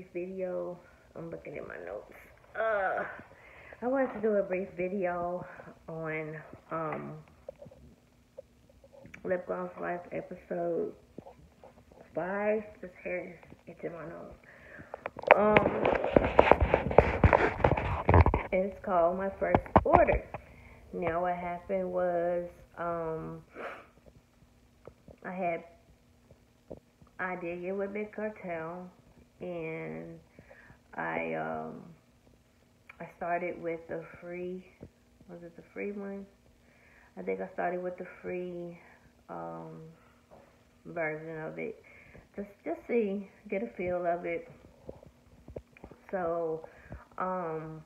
brief video. I'm looking at my notes. Uh, I wanted to do a brief video on um, Lip Gloss Life episode five. This hair is in my nose. Um, it's called My First Order. Now, what happened was, um, I had, I did get with Big Cartel, and I, um, I started with the free, was it the free one? I think I started with the free, um, version of it. Just, just see, get a feel of it. So, um,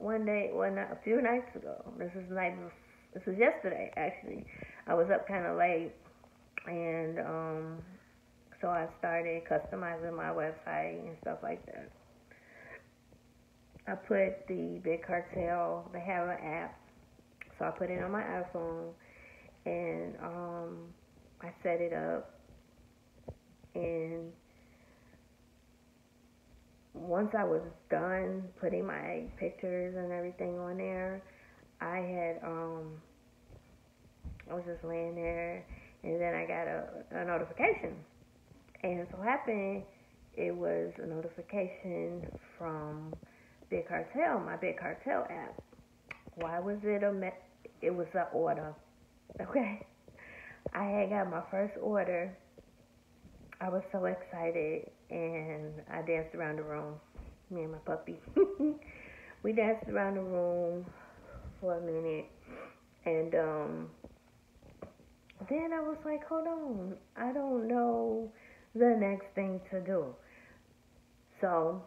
one day, one a few nights ago. This is night. This was yesterday actually. I was up kind of late, and um, so I started customizing my website and stuff like that. I put the Big Cartel. They have an app, so I put it on my iPhone, and um, I set it up, and once I was done putting my pictures and everything on there, I had um I was just laying there and then I got a, a notification. And so happened it was a notification from Big Cartel, my Big Cartel app. Why was it a me- it was an order. Okay. I had got my first order. I was so excited and I danced around the room. Me and my puppy. we danced around the room for a minute, and um, then I was like, hold on, I don't know the next thing to do. So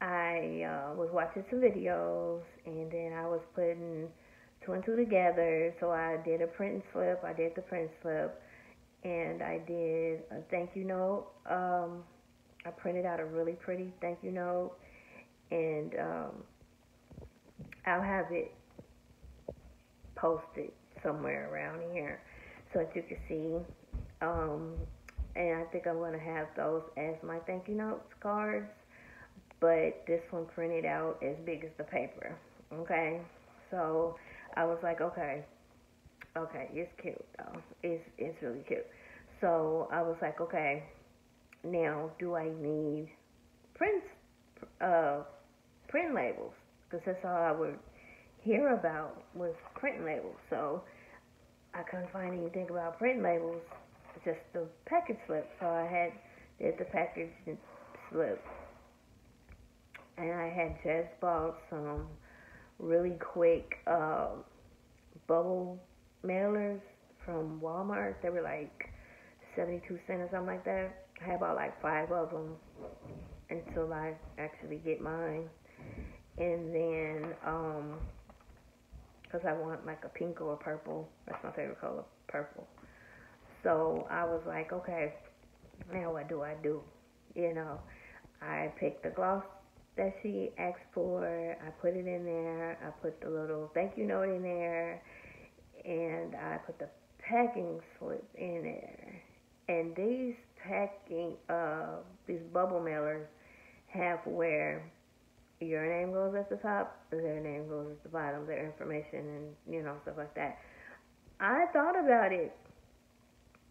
I uh, was watching some videos, and then I was putting two and two together. So I did a print and slip. I did the print slip and I did a thank you note. Um, I printed out a really pretty thank you note, and um, I'll have it posted somewhere around here so that you can see. Um, and I think I'm going to have those as my thank you notes cards, but this one printed out as big as the paper. Okay, so I was like, okay, okay, it's cute though. It's it's really cute. So I was like, okay, now do I need print uh print labels? Because that's all I would hear about was print labels. So I couldn't find anything about print labels, just the package slip. So I had did the package slip, and I had just bought some really quick uh, bubble mailers from Walmart. They were like 72 cents or something like that. I had about like five of them until I actually get mine. And then, um, cause I want like a pink or a purple. That's my favorite color, purple. So I was like, okay, now what do I do? You know, I picked the gloss that she asked for. I put it in there. I put the little thank you note in there and I put the packing slip in there. And these packing, uh, these bubble mailers have where your name goes at the top, their name goes at the bottom, their information, and you know stuff like that. I thought about it.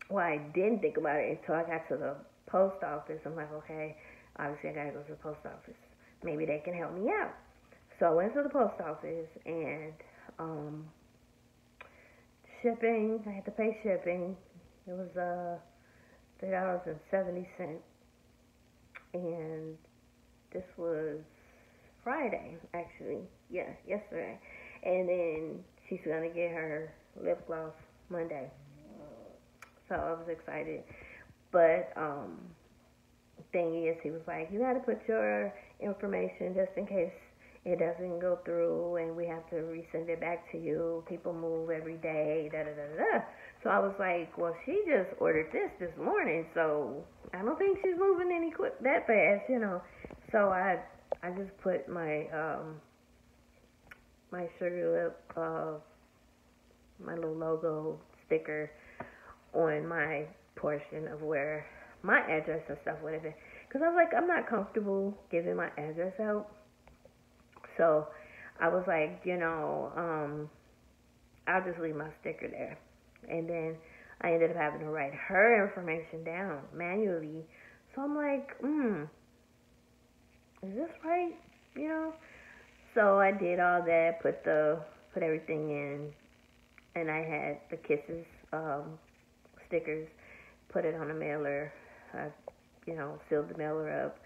Well, I didn't think about it until I got to the post office. I'm like, okay, obviously I gotta go to the post office. Maybe they can help me out. So I went to the post office and um, shipping. I had to pay shipping. It was uh three dollars and seventy cents, and this was Friday actually. Yeah, yesterday. And then she's gonna get her lip gloss Monday. So I was excited, but um, thing is, he was like, you got to put your information just in case it doesn't go through and we have to resend it back to you. People move every day, da da da da. So I was like, well, she just ordered this this morning, so I don't think she's moving any quick that fast, you know. So I I just put my um my sugar lip uh my little logo sticker on my portion of where my address and stuff would have been. because I was like, I'm not comfortable giving my address out. So I was like, you know, um, I'll just leave my sticker there. And then I ended up having to write her information down manually. So I'm like, hmm, is this right? You know? So I did all that, put the put everything in, and I had the kisses um, stickers, put it on a mailer. I, you know, filled the mailer up,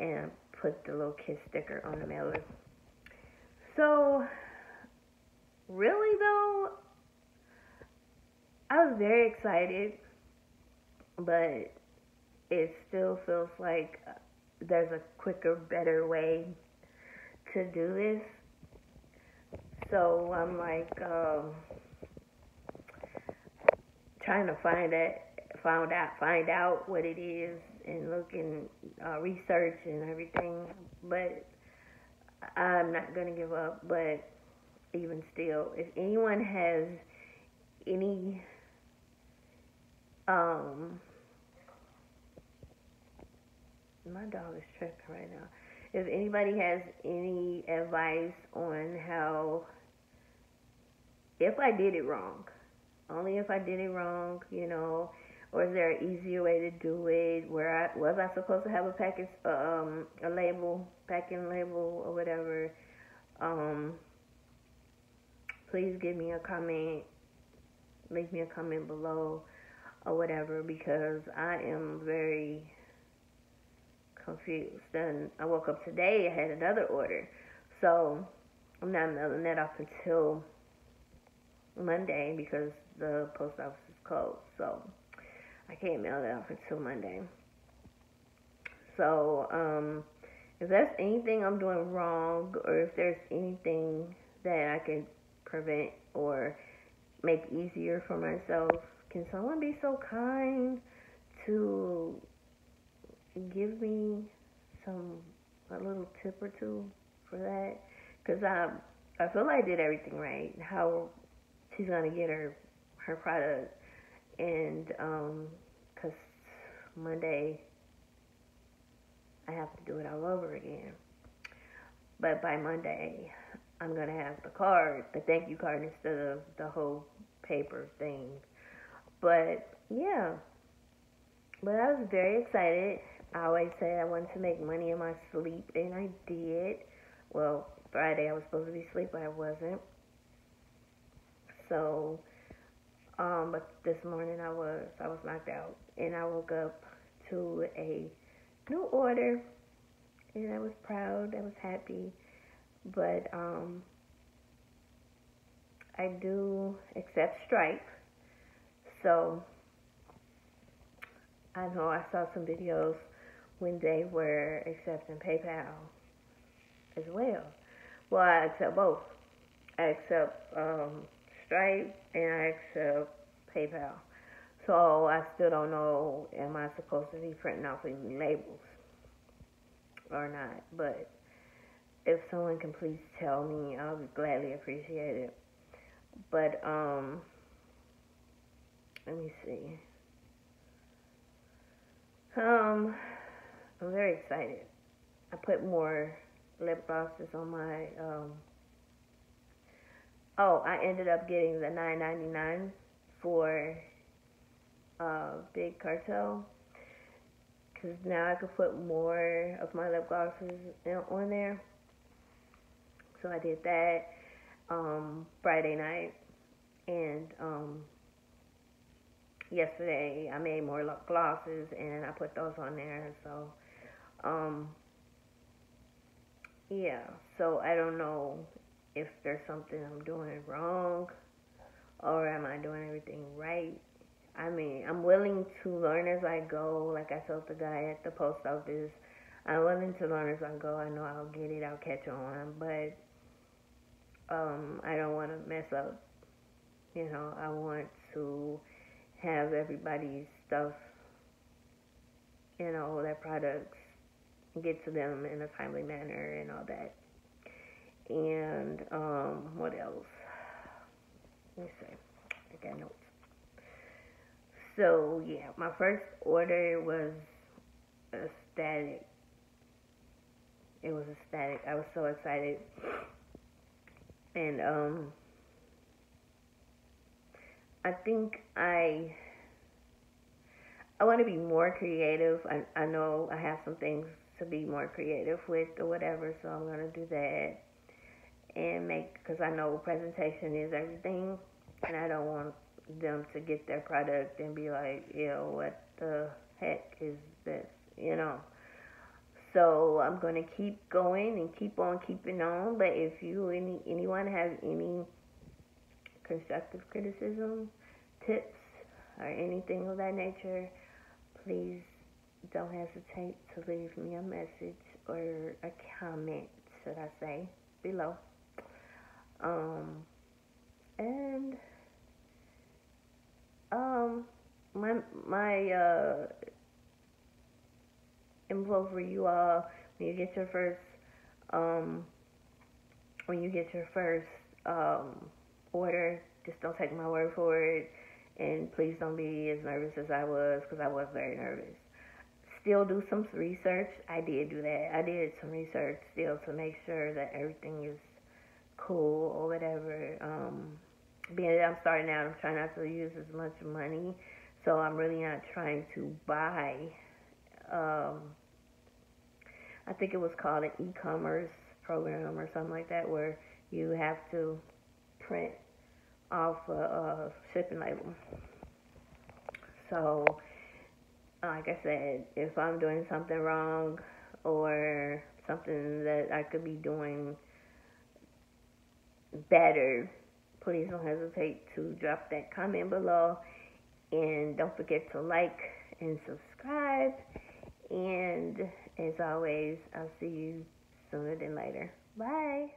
and put the little kiss sticker on the mailer. So, really though, I was very excited, but it still feels like there's a quicker, better way to do this. So I'm like um, trying to find it, find out, find out what it is, and looking, uh, research and everything. But I'm not gonna give up. But even still, if anyone has any um my dog is tripping right now. If anybody has any advice on how, if I did it wrong, only if I did it wrong, you know, or is there an easier way to do it? Where I was I supposed to have a package, um, a label, packing label or whatever? Um, please give me a comment. Leave me a comment below or whatever because I am very confused. Then I woke up today, I had another order. So I'm not mailing that off until Monday because the post office is closed. So I can't mail it off until Monday. So, um, if there's anything I'm doing wrong or if there's anything that I can prevent or make easier for myself, can someone be so kind to give me some a little tip or two for that? Because I I feel like I did everything right. How she's gonna get her her product, and um, cause Monday I have to do it all over again. But by Monday, I'm gonna have the card, the thank you card instead of the whole paper thing. But yeah, but I was very excited. I always say I wanted to make money in my sleep, and I did. Well, Friday I was supposed to be asleep, but I wasn't. So, um, but this morning I was I was knocked out, and I woke up to a new order, and I was proud. I was happy, but um, I do accept Stripe, so I know I saw some videos when they were accepting PayPal as well. Well, I accept both. I accept um, Stripe and I accept PayPal. So I still don't know, am I supposed to be printing off any labels or not? But if someone can please tell me, I'll gladly appreciate it. But um, let me see. Um, I'm very excited. I put more lip glosses on my. Um, oh, I ended up getting the 9.99 for uh, Big Cartel because now I could put more of my lip glosses on there. So I did that um, Friday night, and um, yesterday I made more lip glosses and I put those on there. So um, yeah, so I don't know if there's something I'm doing wrong or am I doing everything right. I mean, I'm willing to learn as I go. Like I told the guy at the post office, I'm willing to learn as I go. I know I'll get it, I'll catch on, but um, I don't want to mess up. You know, I want to have everybody's stuff, you know, their products get to them in a timely manner and all that. And um, what else? Let me see. I got notes. So yeah, my first order was a ecstatic. It was ecstatic. I was so excited. And um I think I I want to be more creative. I I know I have some things to be more creative with or whatever, so I'm gonna do that and make because I know presentation is everything, and I don't want them to get their product and be like, yo, what the heck is this, you know. So I'm gonna keep going and keep on keeping on. But if you any anyone has any constructive criticism, tips, or anything of that nature, please don't hesitate to leave me a message or a comment, should I say, below. Um, and um, my my uh, info for you all when you get your first um when you get your first um order, just don't take my word for it, and please don't be as nervous as I was because I was very nervous. Still do some research. I did do that. I did some research still to make sure that everything is cool or whatever. Um, being that I'm starting out, I'm trying not to use as much money, so I'm really not trying to buy. Um, I think it was called an e-commerce program or something like that, where you have to print off a, a shipping label. So, like I said, if I'm doing something wrong or something that I could be doing better, please don't hesitate to drop that comment below. And don't forget to like and subscribe. And as always, I'll see you sooner than later. Bye.